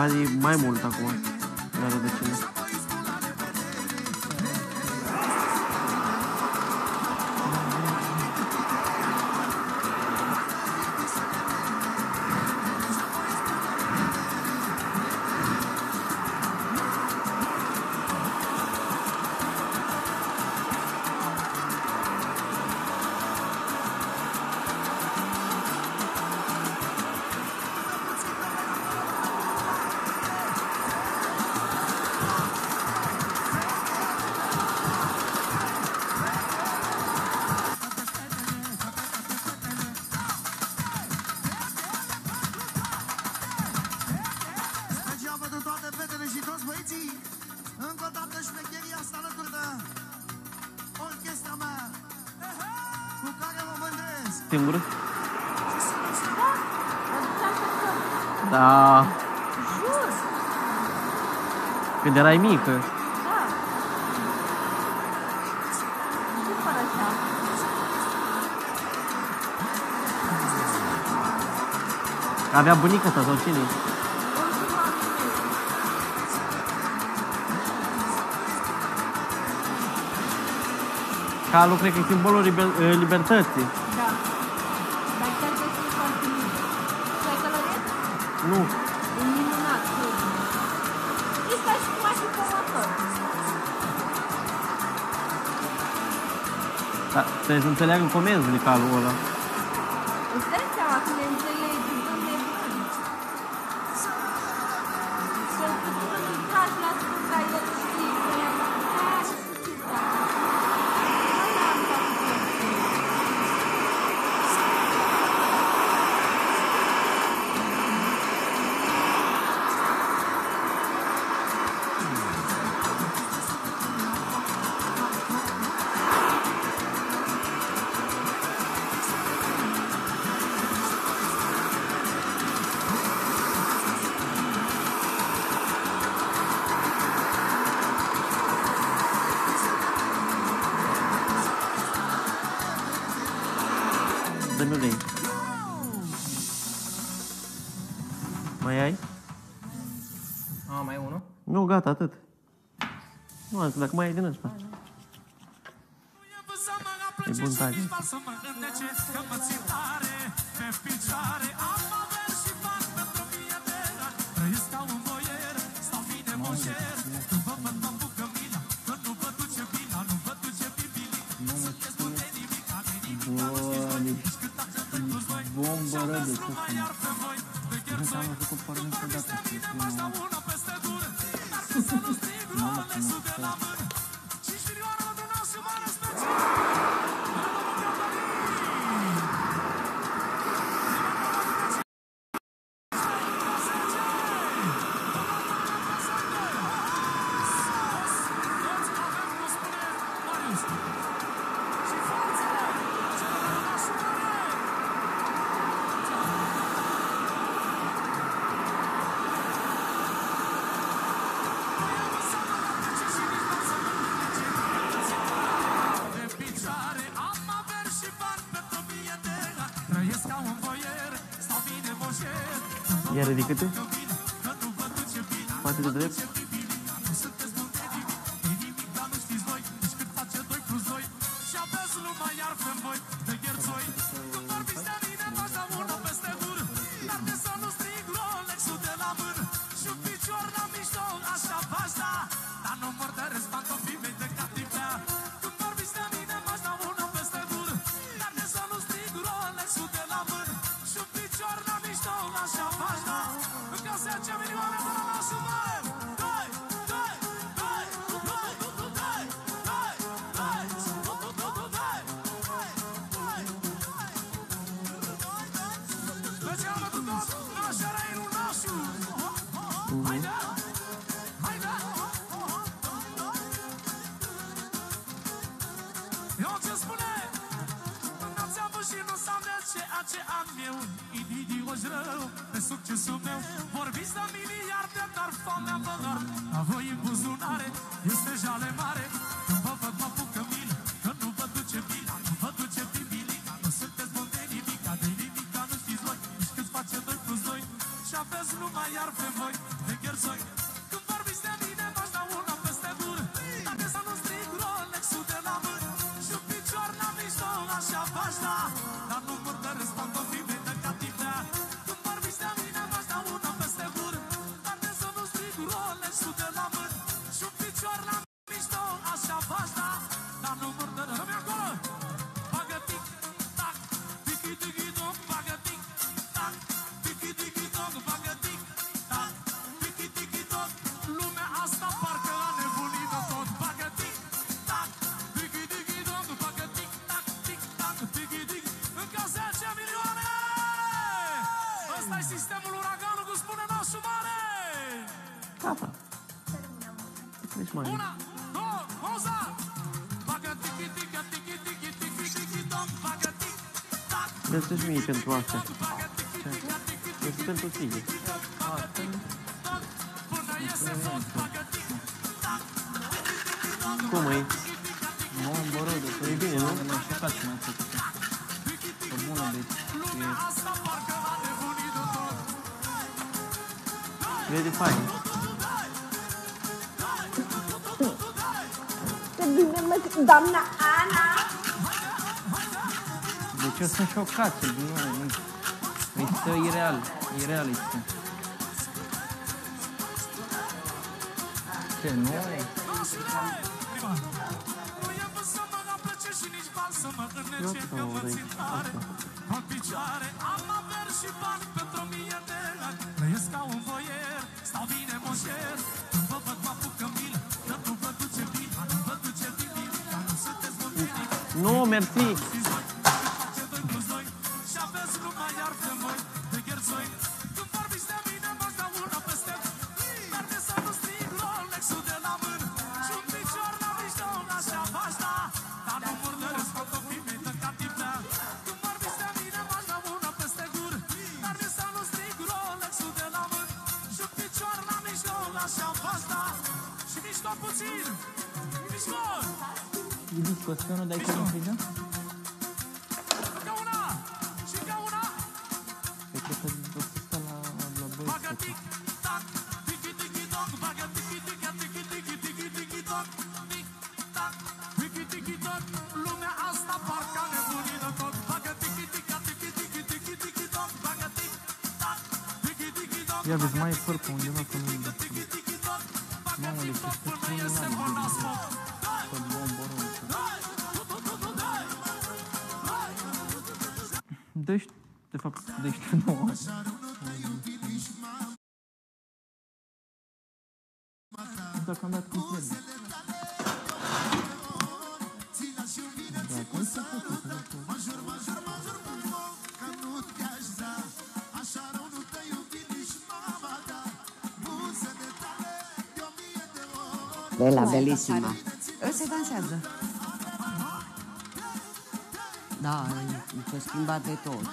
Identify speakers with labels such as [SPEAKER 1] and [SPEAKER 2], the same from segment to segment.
[SPEAKER 1] pare mai mult acum. La rădăcină.
[SPEAKER 2] Băieții Încă o dată șmecheria asta alături de Orchestra mea Cu care mă mândresc
[SPEAKER 1] Singură? Da.
[SPEAKER 3] Jur!
[SPEAKER 1] Când erai mică.
[SPEAKER 3] Da. Ce fără așa?
[SPEAKER 1] Avea bunica ta sau cine? Calul cred că e simbolul liber- eh, libertății.
[SPEAKER 3] Da. Dar chiar că sunt foarte mic. Și ai călărit?
[SPEAKER 1] Nu.
[SPEAKER 3] E minunat. E ca și cum aș fi promotor.
[SPEAKER 1] Da, trebuie să înțeleagă comenzile calul ăla. Dă-mi ulei. Mai ai?
[SPEAKER 4] A, mai e unul?
[SPEAKER 1] Nu, gata, atât. Nu, asta, dacă mai ai din ăsta. E bun tare.
[SPEAKER 5] Bombă rădă, ce frumos. Înseamnă că pornim niciodată și prima oară. Mamă, cum mă stă.
[SPEAKER 1] Ia ridică-te. Poate de drept.
[SPEAKER 6] Czarna pistola, szafana Wypiosę cię, mi nie ma na nas umarł foamea vă doar La voi în buzunare este jale mare. Când vă văd mă apucă milă Că nu vă duce bila, nu vă duce bibilica Nu sunteți bun de nimica, de nimica nu știți voi Nici cât face doi plus doi Și aveți numai iar pe voi De gherzoi Ăsta e sistemul uraganul cu spune nașul mare!
[SPEAKER 1] Gata. Nici mai.
[SPEAKER 6] Una, două, pauza! Bagă tiki tiki tiki tiki tiki tiki toc, bagă tic, tac,
[SPEAKER 1] Mulțumesc mie pentru astea.
[SPEAKER 6] bagă tiki tiki tiki
[SPEAKER 1] Este pentru tine.
[SPEAKER 6] Până iese foc, bagă tic, tac,
[SPEAKER 1] Cum e?
[SPEAKER 4] Nu, bă, rău, de
[SPEAKER 1] E bine, nu?
[SPEAKER 4] Nu știu ce mai făcut.
[SPEAKER 1] Vede fain.
[SPEAKER 3] Te bine, mă, doamna Ana!
[SPEAKER 4] Deci eu sunt șocat, ce din nou, nu Este ireal, ireal este. Ce, nu?
[SPEAKER 6] Prima. Nu e vânt să mă dau plăcere și nici bani să mă înnece că mă țin tare. În picioare am averi și bani pentru o mie de ani. Trăiesc ca un voier, stau bine moșer. Când vă văd mă apucă milă, că nu vă duce bine, nu vă duce bine, că nu sunteți mândrini.
[SPEAKER 1] Nu, mersi.
[SPEAKER 4] Eu cred că o să stă la, la băieți.
[SPEAKER 6] Bagă tic, tac, tiki tiki toc, bagă bagă
[SPEAKER 4] Mamă,
[SPEAKER 6] tiki
[SPEAKER 4] deci
[SPEAKER 6] toc
[SPEAKER 4] este
[SPEAKER 6] până
[SPEAKER 4] criminal,
[SPEAKER 6] iese
[SPEAKER 4] bine.
[SPEAKER 6] vorba smoc.
[SPEAKER 4] Pe bombă rău. Deci, de fapt, deci nu. Dacă am dat cum trebuie. Da, cum să fac?
[SPEAKER 7] Bela, belissima. Se dansează. Da, s-a schimbat de tot.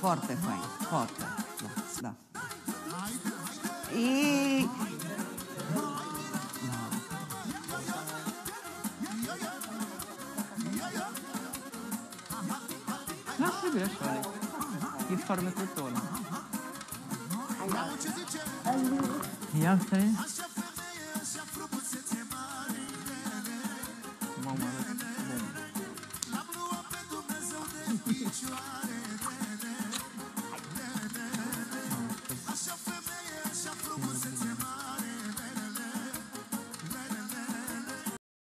[SPEAKER 7] Foarte fain, foarte. Da, da. E...
[SPEAKER 4] Da, trebuie așa. E farmecul ăla. Ia asta e? Mamă, arată Joshua.